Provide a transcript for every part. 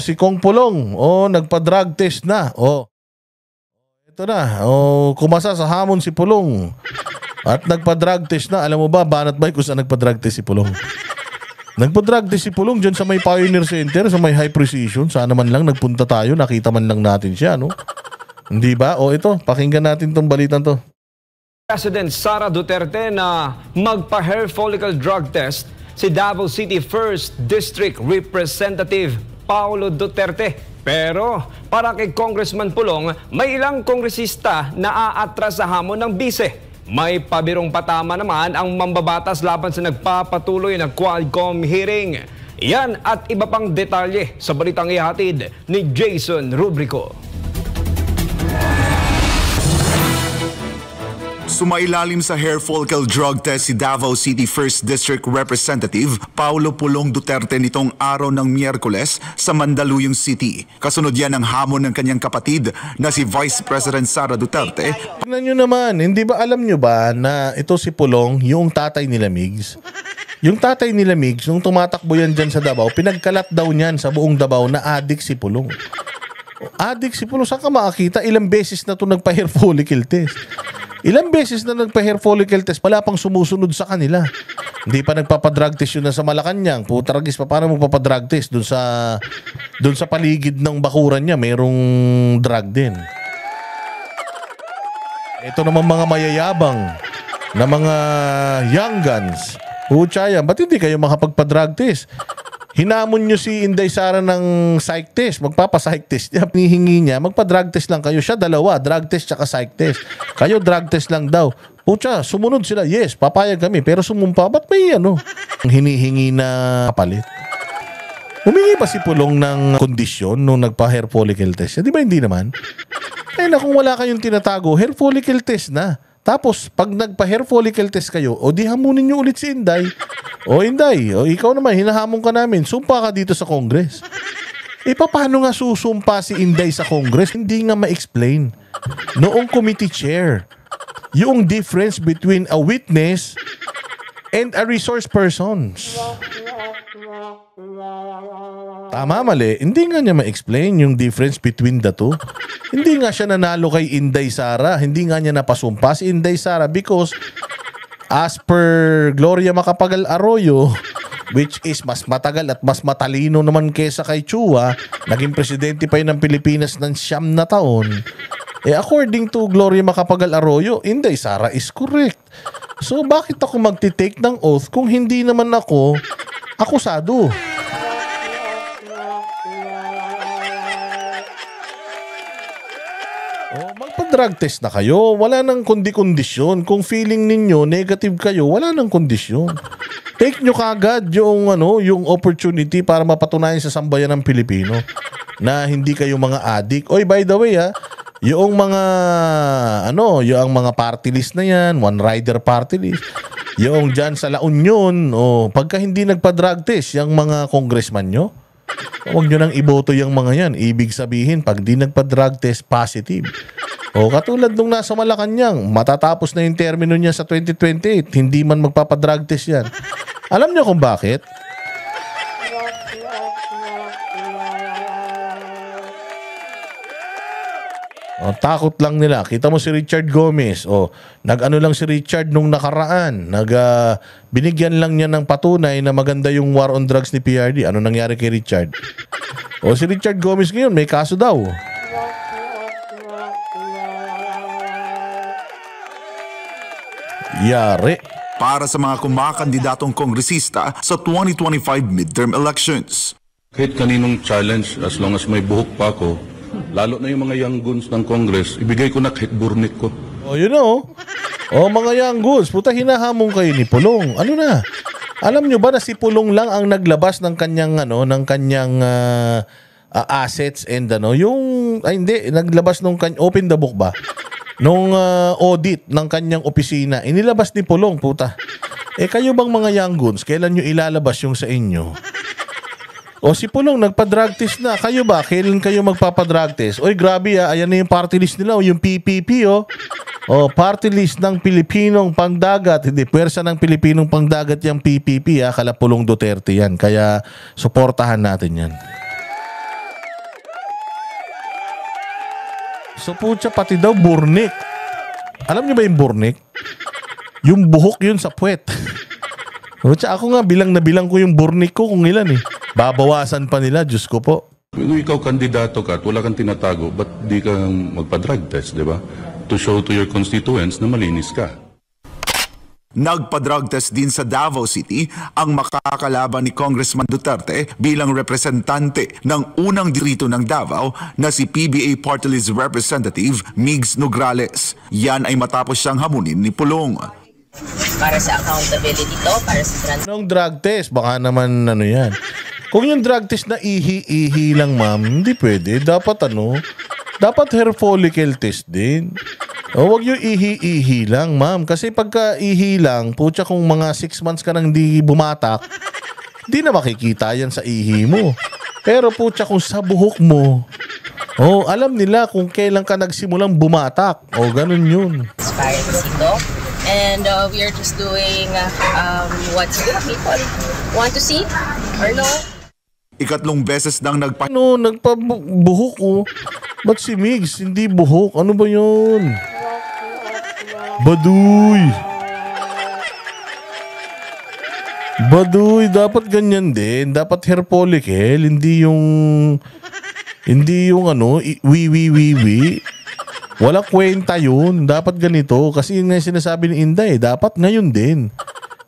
si Kong Pulong, oh, nagpa-drug test na. Oh. Ito na, oh, kumasa sa hamon si Pulong. At nagpa-drug test na. Alam mo ba, banat ba kung saan nagpa-drug test si Pulong? Nagpa-drug test si Pulong dyan sa may Pioneer Center, sa may high precision. Sana man lang nagpunta tayo, nakita man lang natin siya, no? Hindi ba? O ito, pakinggan natin tong balitan to. President Sara Duterte na magpa-hair follicle drug test si Davao City 1st District Representative Paulo Duterte. Pero para kay Congressman Pulong, may ilang kongresista na aatras sa hamon ng bise. May pabirong patama naman ang mambabatas laban sa nagpapatuloy na Qualcomm hearing. Yan at iba pang detalye sa balitang ihatid ni Jason Rubrico. Sumailalim sa hair follicle drug test si Davao City 1st District Representative Paulo Pulong Duterte nitong araw ng Miyerkules sa Mandaluyong City. Kasunod yan ang hamon ng kanyang kapatid na si Vice President Sara Duterte Tingnan nyo naman, hindi ba alam nyo ba na ito si Pulong, yung tatay nila Migs? Yung tatay nila Migs, nung tumatakbo yan dyan sa Davao, pinagkalat daw niyan sa buong Davao na adik si Pulong. Adik si Pulong, saan ka makakita? Ilang beses na to nagpa-hair follicle test. Ilang beses na nagpa-hair follicle test, wala pang sumusunod sa kanila. Hindi pa nagpapadrug test yun na sa Malacanang. Putaragis pa, paano mo papadrug test? Doon sa, doon sa paligid ng bakuran niya, mayroong drug din. Ito naman mga mayayabang na mga young guns. Pucha yan, ba't hindi kayo makapagpa-drug test? Hinamon nyo si Inday Sara ng psych test. Magpapa-psych test niya. Pinihingi niya. Magpa-drug test lang kayo. Siya dalawa. Drug test tsaka psych test. Kayo drug test lang daw. Pucha, sumunod sila. Yes, papayag kami. Pero sumumpa, ba't may ano? Hinihingi na kapalit. Humingi ba si Pulong ng kondisyon nung nagpa-hair follicle test? Di ba hindi naman? Eh na kung wala kayong tinatago, hair follicle test na. Tapos, pag nagpa-hair follicle test kayo, o di hamunin nyo ulit si Inday. O Inday, o ikaw naman, hinahamon ka namin, sumpa ka dito sa Congress. E paano nga susumpa si Inday sa Congress? Hindi nga ma-explain. Noong committee chair, yung difference between a witness and a resource person. Tama, mali. Hindi nga niya ma-explain yung difference between the two. Hindi nga siya nanalo kay Inday Sara. Hindi nga niya napasumpa si Inday Sara because as per Gloria Macapagal Arroyo, which is mas matagal at mas matalino naman kesa kay Chua, naging presidente pa yun ng Pilipinas ng siyam na taon. Eh according to Gloria Macapagal Arroyo, Inday Sara is correct. So bakit ako magti-take ng oath kung hindi naman ako akusado? Magpa-drug test na kayo. Wala nang kundi-kondisyon. Kung feeling ninyo negative kayo, wala nang kondisyon. Take nyo kagad yung ano, yung opportunity para mapatunayan sa sambayan ng Pilipino na hindi kayo mga adik. Oy, by the way, ha, yung mga ano, yung mga party list na yan, one rider party list. Yung dyan sa La Union, oh, pagka hindi nagpa-drug test, yung mga congressman nyo, Huwag nyo nang iboto yung mga yan. Ibig sabihin, pag di nagpa-drug test, positive. O katulad nung nasa Malacanang, matatapos na yung termino niya sa 2028, hindi man magpapa-drug test yan. Alam niyo kung bakit? O, takot lang nila. Kita mo si Richard Gomez. O, nag-ano lang si Richard nung nakaraan. Nag, ah, binigyan lang niya ng patunay na maganda yung war on drugs ni PRD. Ano nangyari kay Richard? O, si Richard Gomez ngayon, may kaso daw. Yari. para sa mga kumakandidatong kongresista sa 2025 midterm elections. Kahit kaninong challenge, as long as may buhok pa ako, lalo na yung mga young guns ng Congress, ibigay ko na kahit burnik ko. O, yun o. O, mga young goods, puta hinahamon kayo ni Pulong. Ano na? Alam nyo ba na si Pulong lang ang naglabas ng kanyang, ano, ng kanyang ah, ah, assets and ano, yung, ay hindi, naglabas nung, kan- open the book ba? Nung ah, audit ng kanyang opisina, inilabas ni Pulong, puta. Eh kayo bang mga young goods, kailan nyo ilalabas yung sa inyo? O si Pulong, nagpa-drug test na. Kayo ba? Kailan kayo magpapa-drug test? Oy, grabe ah. Ayan na yung party list nila. O, yung PPP, oh. O, party list ng Pilipinong Pangdagat. Hindi, pwersa ng Pilipinong Pangdagat yung PPP, ah. Kala Pulong Duterte yan. Kaya, suportahan natin yan. So putya pati daw burnik. Alam niyo ba yung burnik? Yung buhok yun sa puwet. Putya ako nga bilang na bilang ko yung burnik ko kung ilan eh. Babawasan pa nila, Diyos ko po. Kung ikaw kandidato ka at wala kang tinatago, ba't di ka magpa-drug test, di ba? To show to your constituents na malinis ka. Nagpa-drug test din sa Davao City ang makakalaban ni Congressman Duterte bilang representante ng unang dirito ng Davao na si PBA Party List Representative Migs Nograles. Yan ay matapos siyang hamunin ni Pulong. para sa accountability to, para sa trans- Anong drug test? Baka naman ano yan. Kung yung drug test na ihi-ihi lang ma'am, hindi pwede. Dapat ano, dapat hair follicle test din. O wag yung ihi-ihi lang ma'am. Kasi pagka ihi lang, putya kung mga 6 months ka nang di bumatak, di na makikita yan sa ihi mo. Pero putya kung sa buhok mo, oh, alam nila kung kailan ka nagsimulang bumatak. O ganun yun. transparency to. And uh, we are just doing um, what people want to see or know. Ikatlong beses nang nagpa Ano, nagpabuhok ko. Ba't si Migs? Hindi buhok. Ano ba yun? Baduy. Baduy, dapat ganyan din. Dapat hair follicle, hindi yung hindi yung ano, wi wi wi wi. Wala kwenta yun. Dapat ganito. Kasi yun nga sinasabi ni Inday. Dapat ngayon din.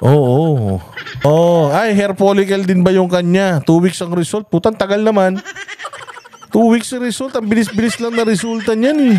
Oo. Oh, ay, hair follicle din ba yung kanya? Two weeks ang result. Putang tagal naman. Two weeks ang result. Ang bilis-bilis lang na resulta niyan eh.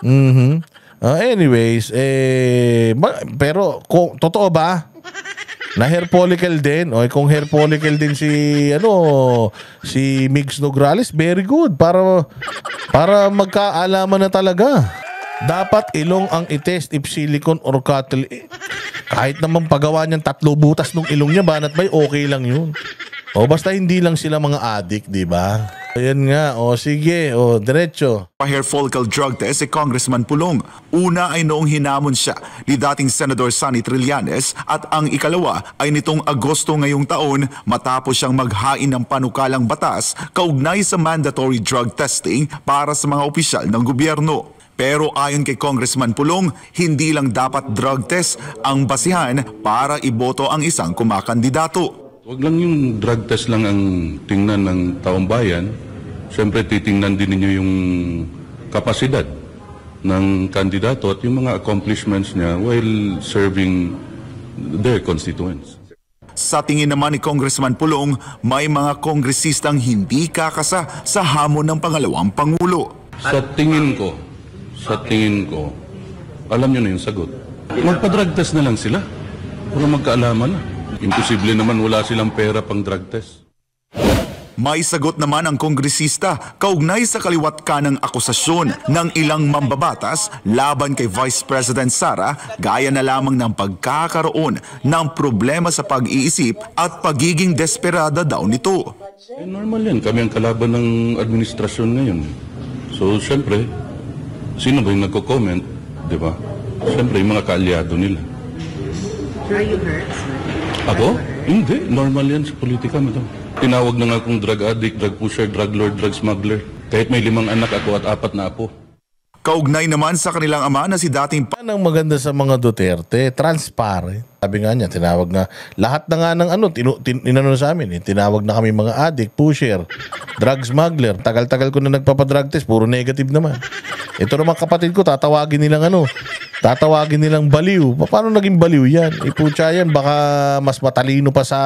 Mhm. Ah, anyways, eh, ba- pero kung, totoo ba? Na hair follicle din. O kung hair follicle din si ano si Migs Nograles, very good para para magkaalaman na talaga. Dapat ilong ang itest if silicone or cattle. Eh, kahit naman pagawa niyan tatlo butas nung ilong niya, banat bay okay lang yun. O basta hindi lang sila mga addict, di ba? Ayan nga, o sige, o diretso. hair follicle drug test si Congressman Pulong. Una ay noong hinamon siya ni dating Senador Sonny Trillanes at ang ikalawa ay nitong Agosto ngayong taon matapos siyang maghain ng panukalang batas kaugnay sa mandatory drug testing para sa mga opisyal ng gobyerno. Pero ayon kay Congressman Pulong, hindi lang dapat drug test ang basihan para iboto ang isang kumakandidato. Huwag lang yung drug test lang ang tingnan ng taong bayan. Siyempre, titingnan din ninyo yung kapasidad ng kandidato at yung mga accomplishments niya while serving their constituents. Sa tingin naman ni Congressman Pulong, may mga kongresistang hindi kakasa sa hamon ng pangalawang pangulo. Sa tingin ko, sa tingin ko, alam nyo na yung sagot. Magpa-drug test na lang sila. Para magkaalaman na. Imposible naman wala silang pera pang drug test. May sagot naman ang kongresista kaugnay sa kaliwat ka ng akusasyon ng ilang mambabatas laban kay Vice President Sara gaya na lamang ng pagkakaroon ng problema sa pag-iisip at pagiging desperada daw nito. Eh, normal yan. Kami ang kalaban ng administrasyon ngayon. So, siyempre, sino ba yung nagko-comment? Di ba? Siyempre, yung mga kaalyado nila. Are you hurt? Ako? Hindi. Normal yan sa politika, madam. Tinawag na nga akong drug addict, drug pusher, drug lord, drug smuggler. Kahit may limang anak ako at apat na apo. Kaugnay naman sa kanilang ama na si dating Yan ang maganda sa mga Duterte, transparent. Sabi nga niya, tinawag na, lahat na nga ng ano, tinu, tin, inano sa amin, eh, tinawag na kami mga addict, pusher, drug smuggler. Tagal-tagal ko na nagpapadrug test, puro negative naman. Ito naman kapatid ko, tatawagin nilang ano, tatawagin nilang baliw. Pa- Paano naging baliw yan? Iputya yan, baka mas matalino pa sa,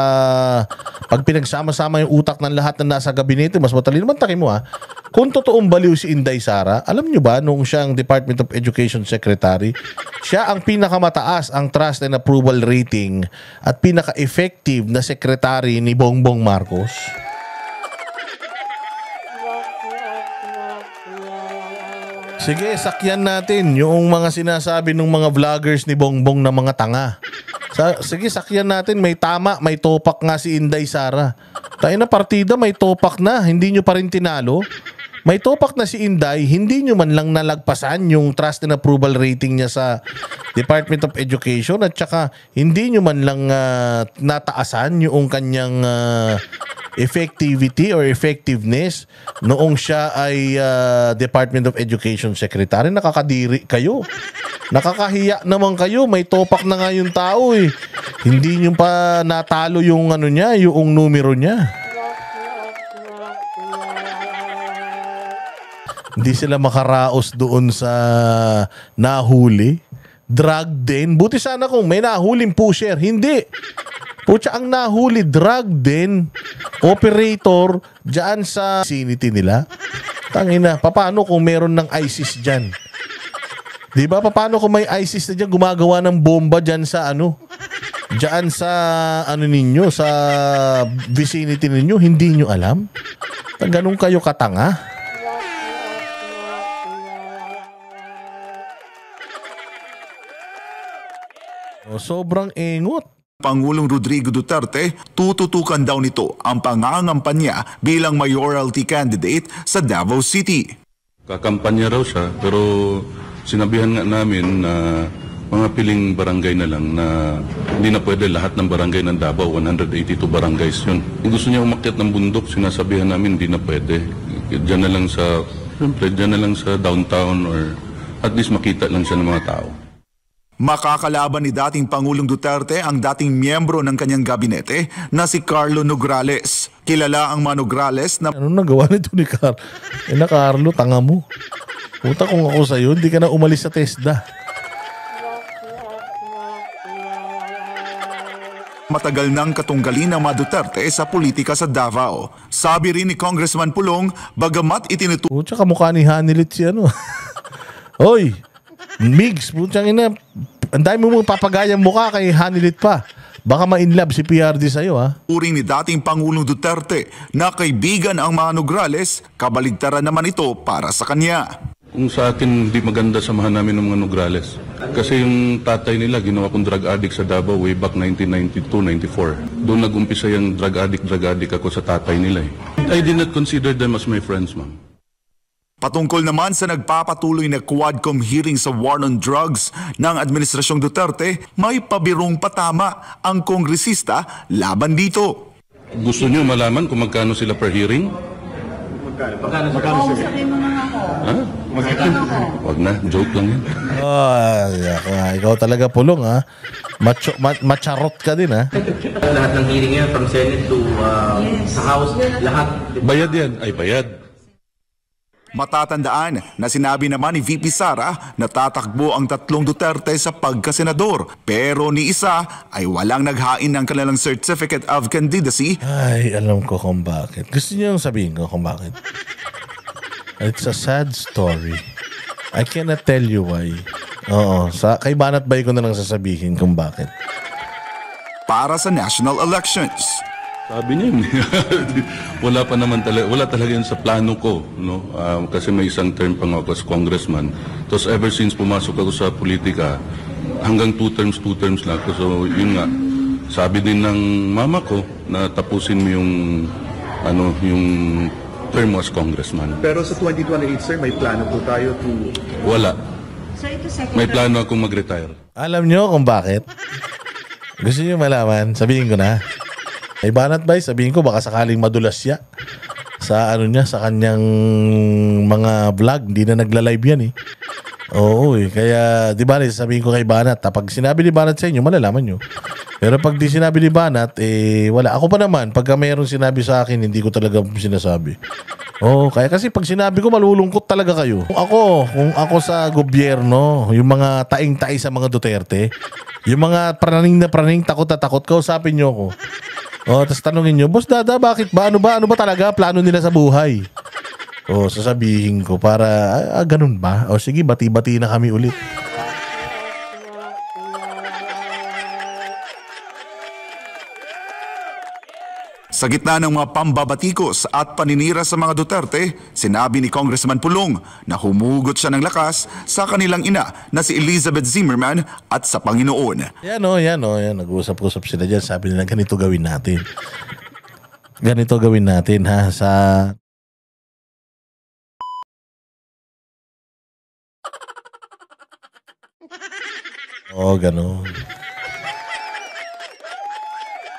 pag pinagsama-sama yung utak ng lahat na nasa gabinete, mas matalino. Mantakin mo ha, kung totoong baliw si Inday Sara, alam nyo ba, nung siya ang Department of Education Secretary, siya ang pinakamataas ang trust and approval rating at pinaka-effective na secretary ni Bongbong Marcos. Sige, sakyan natin yung mga sinasabi ng mga vloggers ni Bongbong na mga tanga. Sa, sige, sakyan natin. May tama, may topak nga si Inday Sara. Tayo na partida, may topak na. Hindi nyo pa rin tinalo. May topak na si Inday, hindi nyo man lang nalagpasan yung trust and approval rating niya sa Department of Education at saka hindi nyo man lang ah, nataasan yung kanyang ah, effectivity or effectiveness noong siya ay ah, Department of Education Secretary. Nakakadiri kayo. Nakakahiya naman kayo. May topak na nga yung tao eh. Hindi nyo pa natalo yung ano niya, yung numero niya. Hindi sila makaraos doon sa nahuli. Drug din. Buti sana kung may nahuling pusher. Hindi. Pucha, ang nahuli, drug din. Operator, dyan sa vicinity nila. Tangina, paano kung meron ng ISIS dyan? Di ba? Paano kung may ISIS na dyan gumagawa ng bomba dyan sa ano? Dyan sa ano ninyo, sa vicinity ninyo, hindi nyo alam? Ganun kayo katanga? O, sobrang engot. Pangulong Rodrigo Duterte, tututukan daw nito ang pangangampanya bilang mayoralty candidate sa Davao City. Kakampanya raw siya, pero sinabihan nga namin na mga piling barangay na lang na hindi na pwede lahat ng barangay ng Davao, 182 barangays yun. Kung gusto niya umakyat ng bundok, sinasabihan namin hindi na pwede. Diyan na lang sa, siyempre, diyan na lang sa downtown or at least makita lang siya ng mga tao. Makakalaban ni dating Pangulong Duterte ang dating miyembro ng kanyang gabinete na si Carlo Nograles. Kilala ang mga Nograles na Ano nagawa nito ni Carl? Eh na Carlo, tanga mo. Puta kung ako sa'yo, hindi ka na umalis sa TESDA. matagal nang katunggalin ng mga Duterte sa politika sa Davao. Sabi rin ni Congressman Pulong, bagamat itinutukoy Pucha, kamukha ni Hanilit si ano. Hoy, Migs, putang ina. Ang dami mo papagayang mukha kay Hanilit pa. Baka ma-inlove si PRD sa'yo, ha? rin ni dating Pangulong Duterte na kaibigan ang mga Nograles, kabaligtaran naman ito para sa kanya. Kung sa akin, hindi maganda samahan namin ng mga Nograles. Kasi yung tatay nila, ginawa kong drug addict sa Davao way back 1992-94. Doon nag-umpisa yung drug addict, drug addict ako sa tatay nila eh. I did not consider them as my friends, ma'am. Patungkol naman sa nagpapatuloy na Quadcom hearing sa war on drugs ng Administrasyong Duterte, may pabirong patama ang kongresista laban dito. Gusto nyo malaman kung magkano sila per hearing? Kausapin mo na ako. Ha? Wag na, joke lang yan. Ay, ako nga. ikaw talaga pulong, ha? Macho, ma- macharot ka din, ha? lahat ng hearing yan from Senate to uh, sa House, lahat. Bayad yan. Ay, bayad. Matatandaan na sinabi naman ni VP Sara na tatakbo ang tatlong Duterte sa pagkasenador pero ni isa ay walang naghain ng kanilang Certificate of Candidacy Ay, alam ko kung bakit. Gusto niyo sabihin ko kung bakit? It's a sad story. I cannot tell you why. Oo, sa kay Banat Bay ko na lang sasabihin kung bakit. para sa national elections. Sabi niya, wala pa naman talaga, wala talaga yun sa plano ko, no? Ah, kasi may isang term pa nga ako as congressman. Tapos ever since pumasok ako sa politika, hanggang two terms, two terms lang ako. So, yun nga, sabi din ng mama ko na tapusin mo yung, ano, yung term mo as congressman. Pero sa 2028, sir, may plano po tayo to... Wala. So ito second May plano akong mag-retire. Alam niyo kung bakit? Gusto niyo malaman? Sabihin ko na. Kay Banat Bay, sabihin ko baka sakaling madulas siya sa ano niya, sa kanyang mga vlog. Hindi na nagla-live yan eh. Oo eh. Kaya, di ba, sabihin ko kay Banat, ha, pag sinabi ni Banat sa inyo, malalaman nyo. Pero pag di sinabi ni Banat, eh, wala. Ako pa naman, pagka mayroong sinabi sa akin, hindi ko talaga sinasabi. Oo, kaya kasi pag sinabi ko, malulungkot talaga kayo. Kung ako, kung ako sa gobyerno, yung mga taing-tai sa mga Duterte, yung mga praning na praning, takot na takot, kausapin nyo ako. O, tapos tanungin nyo, Boss Dada, bakit ba? Ano ba? Ano ba talaga plano nila sa buhay? O, sasabihin ko para, ah, ah, ganun ba? O, sige, bati-bati na kami ulit. Sa gitna ng mga pambabatikos at paninira sa mga Duterte, sinabi ni Congressman Pulong na humugot siya ng lakas sa kanilang ina na si Elizabeth Zimmerman at sa Panginoon. Yan o, yan o, yan. Nag-uusap-usap sila dyan. Sabi nila, ganito gawin natin. Ganito gawin natin, ha? Sa... Oh, ganun.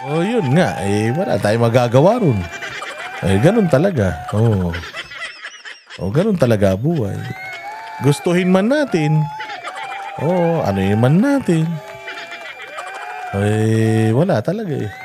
Oh, yun nga. Eh, wala tayong magagawa ron. Eh, ganun talaga. Oo. Oh. ganun talaga buhay. Gustuhin man natin. Oo, ano man natin. Eh, wala talaga eh.